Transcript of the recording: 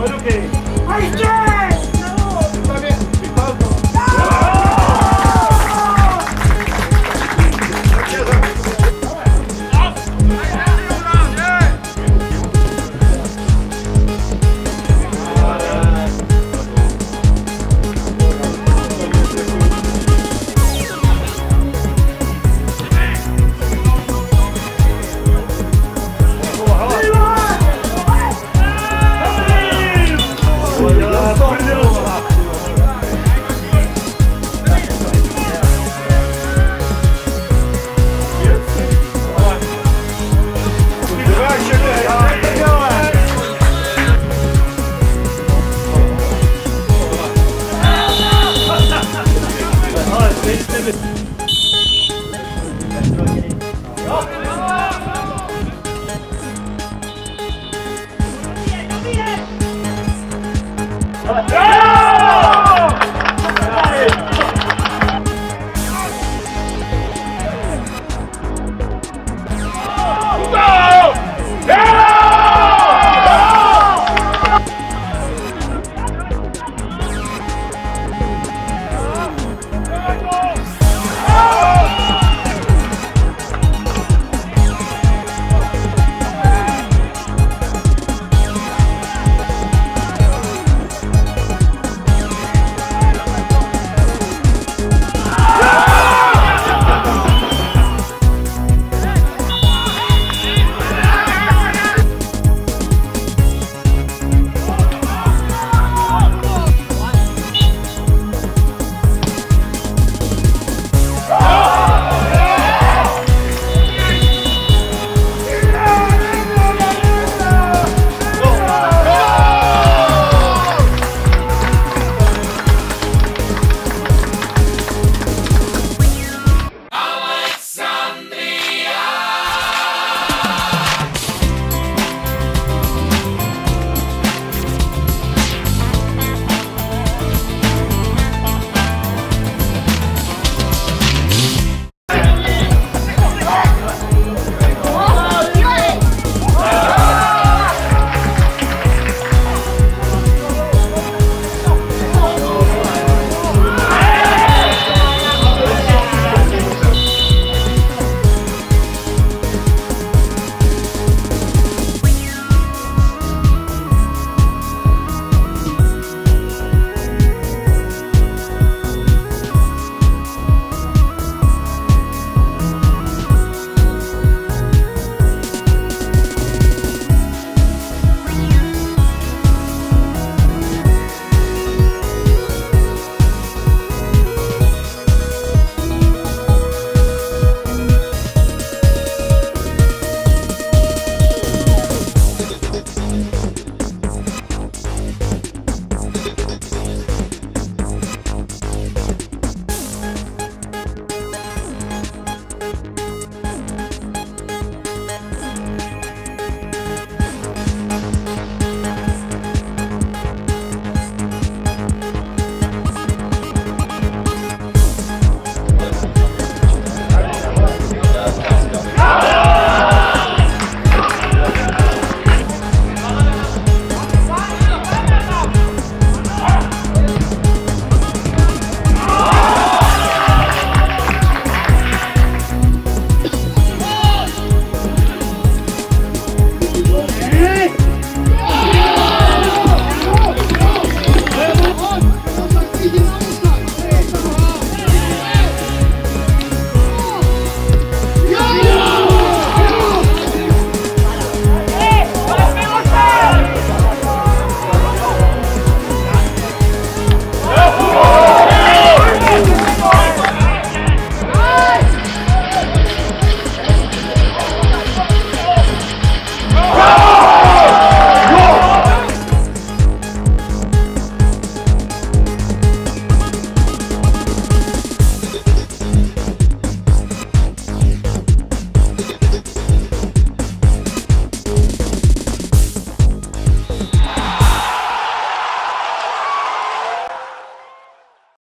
Okay. Hey, game.